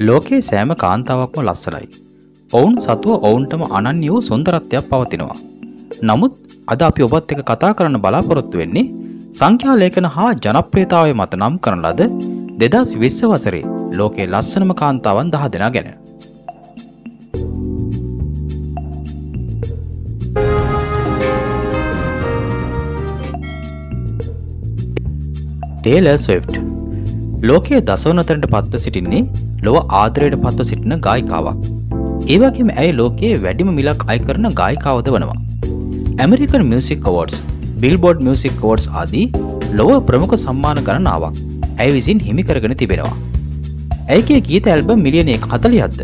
ලෝකයේ සෑම කාන්තාවක්ම ලස්සලයි. ඔවුන් සතුව ඔවුන්ටම අනන්‍ය වූ සුන්දරත්වයක් පවතිනවා. නමුත් අද අපි ඔබත් එක කතා කරන්න බලාපොරොත්තු වෙන්නේ සංඛ්‍යාලේඛන හා ජනප්‍රියතාවය මත නම් කරන ලද දෙදස් විශ්ව වසරේ ලෝකයේ ලස්සනම කාන්තාවන් දහ දෙනා ගැන. ටේල ස්විෆ්ට් ලෝකයේ දසවනතරට පත්ව සිටින්නේ ලොව ආදරයට පත්ව සිටින ගායිකාවක්. ඒවගේම ඇයි ලෝකයේ වැඩිම මිලක් අය කරන ගායිකාවද වනවා. American music awards Billboard music awards ආදී ලොව ප්‍රමුඛ සම්මාන ගණනාවක් ඇයි විසින් හිමි කරගෙන තිබෙනවා. ඇයිගේ ගීත ඇල්බම් මිලියන එක හතලියත්ද.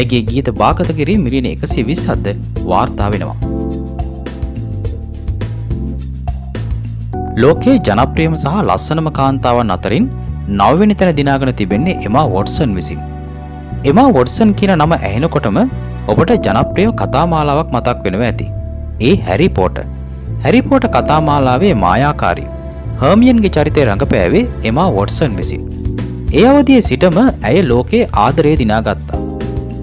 ඇගේ ගීත භාගත කිරී මිලියන එකසිය විස්සද්ද වාර්තා වෙනවා. ලෝකයේ ජනප්‍රියම සහ ලස්සනම කාන්තාවන් අතරින් නවවෙනි තැන දිනාගෙන තිබෙන්නේ එමා වොට්සන් විසින්. එමා වොට්සන් කියන නම ඇහෙනකොටම ඔබට ජනප්‍රිය කතාමාලාවක් මතක් වෙනව ඇති. ඒ හැරි පෝට. හැරිපෝට කතාමාලාවේ මායාකාරී. හර්මියන්ගේ චරිතය රඟපෑවේ එමා වොට්සන් විසින්. ඒ අවදියේ සිටම ඇය ලෝකයේ ආදරය දිනාගත්තා.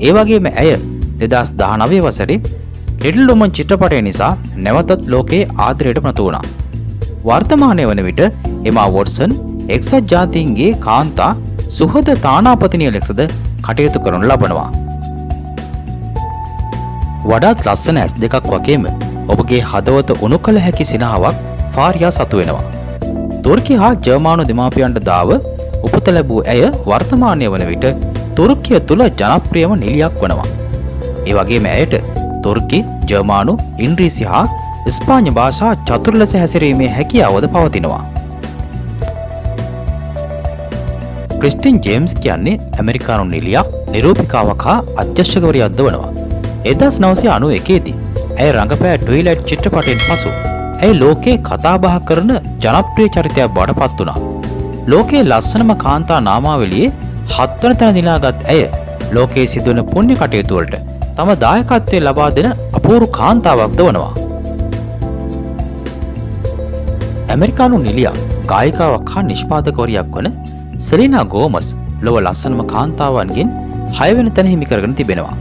ඒවගේම ඇය දෙදස් දානවය වසරේ ලිටල් ඩොමන් චිත්‍රපටය නිසා නැවතත් ලෝකයේ ආදරයට ප්‍රතු වුණා. වර්තමානය වන විට එමා වොට්සන් එක්සත් ජාතීන්ගේ කාන්තා සුහද තානාපතිනය ලෙක්සද කටයුතු කරනු ලබනවා. වඩාත් ලස්සන ඇස් දෙකක් වගේම ඔබගේ හදවත උනු කළ හැකි සිනාවක් ෆාරයා සතු වෙනවා. තුර්කි හා ජර්මානු දෙමාපියන්ට දාව උපත ලැබූ ඇය වර්තමානය වන විට තුර්කිය තුළ ජනප්‍රියම නිලියක් වනවා. ඒ වගේම ඇයට තුර්කි ජර්මානු ඉන්ද්‍රීසි හා ස්පාඥ භාෂා චතුර ලෙස හැසිරීමේ හැකියාවද පවතිනවා. ක්‍රිස්ටින් ජේම්ස් කියන්නේ ඇමරිකානු නිලියක් නිරූපිකාවක් හා අධ්‍යශ්කවරයක්ද වනවා. එදස් නවසය අනු එකේදී ඇය රඟපෑ ටොයිලට් චිත්‍රපටෙන් පසු ඇයි ලෝකයේ කතාබහ කරන ජනප්‍රිය චරිතයක් බඩ පත් වුණා. ලෝකයේ ලස්සනම කාන්තා නාමාවලියේ හත්වන තැන දිනාගත් ඇය ලෝකයේ සිදුවන පුුණ්‍ය කටයුතුවලට තම දායකත්වය ලබා දෙන අපූරු කාන්තාවක්ද වනවා. ඇමරිකානු නිලියක් ගායිකාවක් හා නිෂ්පාදකොරයක් වන සෙලිනා ගෝමස් ලොව ලස්සනම කාන්තාවන්ගෙන් හයවෙන තැන හිමිකරගෙන තිබෙනවා.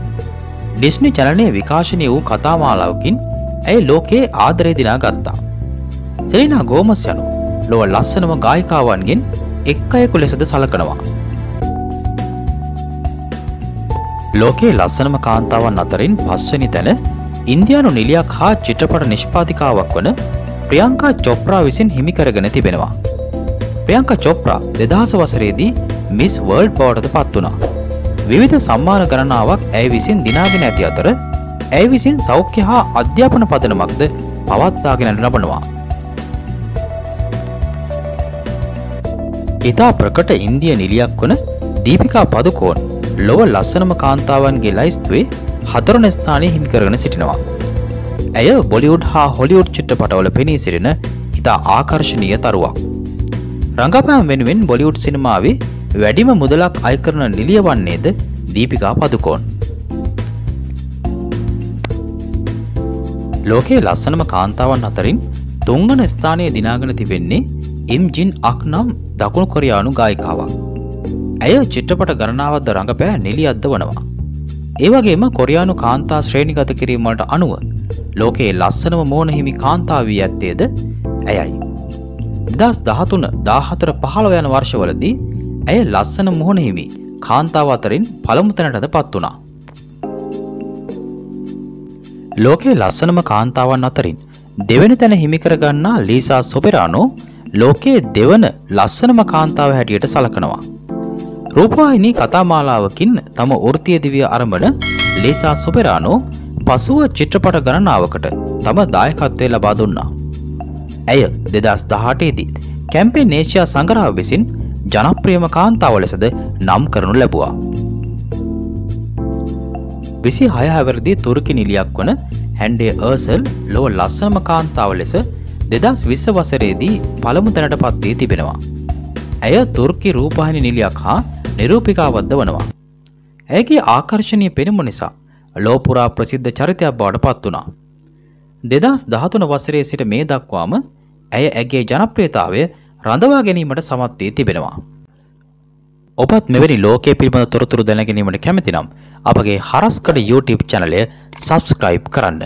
ඩිස්නි චලනය විකාශනය වූ කතාමාලාවකින් ඇයි ලෝකයේ ආදරය දිනා ගත්තා. සෙලිනා ගෝමස් යනු ලොව ලස්සනම ගායිකාවන්ගෙන් එක් අයකු ලෙසද සලකනවා. ලෝකයේ ලස්සනම කාන්තාවන් අතරින් පස්වනි තැන ඉන්දයානු නිලියක් හා චිත්‍රපට නිෂ්පාතිකාවක් වන ප්‍රියංකා චොප්‍රා විසින් හිමිකරගෙන තිබෙනවා. ප්‍රියංක චොප්‍රා දෙදහස වසරේදී මිස් වර්ල්ඩ් බෝඩද පත් වනා. විවිධ සම්මාන ගණනාවක් ඇය විසින් දිනාගෙන ඇති අතර ඇය විසින් සෞඛ්‍ය හා අධ්‍යාපන පදනමක්ද පවත්තාගෙනට ලබනවා. ඉතා ප්‍රකට ඉන්දිය නිලියක් වන දීපිකා පදුකෝන් ලොව ලස්සනම කාන්තාවන්ගේ ලයිස්තුවේ හතරුණ ස්ථානය හිමිකරගෙන සිටිනවා. ඇය බොලිවුඩ් හා හොලිවුඩ් චිත්‍රපටවල පෙනී සිටින ඉතා ආකර්ශණීය තරුවක්. රඟපෑම් වෙනුවෙන් බොලිවුඩ් සිනමාවේ වැඩිම මුදලක් අයකරන නිලිය වන්නේද දීපිකා පදුකෝන්. ලෝකයේ ලස්සනම කාන්තාවන් අතරින් තුංගන ස්ථානය දිනාගෙන තිබෙන්නේ ඉම්ජින් අක් නම් දකුණු කොරයානු ගායිකාවක්. ඇය චිත්‍රපට ගණනාවද්ද රඟපෑ නිලියද්ද වනවා. ඒවගේම කොරයානු කාන්තා ශ්‍රේණිගත කිරීමට අනුව ලෝකයේ ලස්සනම මෝනහිමි කාන්තාවී ඇත්තේද ඇයයි. දස් දහතුන දාහතර පහළව යන වර්ෂවලදී ඇය ලස්සන මුහුණහිමි කාන්තාව අතරින් පළමුතැනටද පත් වුණා. ලෝකයේ ලස්සනම කාන්තාවන් අතරින් දෙවැනි තැන හිමිකරගන්නා ලීසා සොපෙරානෝ ලෝකයේ දෙවන ලස්සනම කාන්තාව හැටියට සලකනවා. රූපවාහිනී කතාමාලාවකින් තම ෘතිය දිවිය අරඹන ලේසා සොපෙරානෝ පසුව චිත්‍රපට ගණනාවකට තම දායකත්වය ලබා දුන්නා. ඇය දෙදස් දහටේදී කැම්පේ නේෂයා සංගරාව විසින් ජනප්‍රියම කාන්තාව ලෙසද නම් කරනු ලැබවා. විසි හය හැවරදි තුර්කි නිලියක් වන හැන්ඩේ ඒර්සල් ලොව ලස්සනම කාන්තාව ලෙස දෙදස් විශ්ස වසරේදී පළමු තැනට පත්වී තිබෙනවා. ඇය තුර්කි රූපහිනි නිලියක් හා නිරූපිකාවද්ද වනවා. ඇයගේ ආකර්ශණය පෙනුම නිසා ලෝපුරා ප්‍රසිද්ධ චරිතයක් බවට පත් වුණා. දෙදස් දහතුන වසරේ සිට මේ දක්වාම ඇය ඇගේ ජනප්‍රියතාවය රඳවා ගැනීමට සමත් වී තිබෙනවා. ඔබත් මෙවැනි ලෝකයේ පිළිබඳ තොරතුරු දැනගැනීමට කැමති නම් අපගේ හරස්කඩ YouTube චැනලය සබස්ක්‍රයිබ් කරන්න.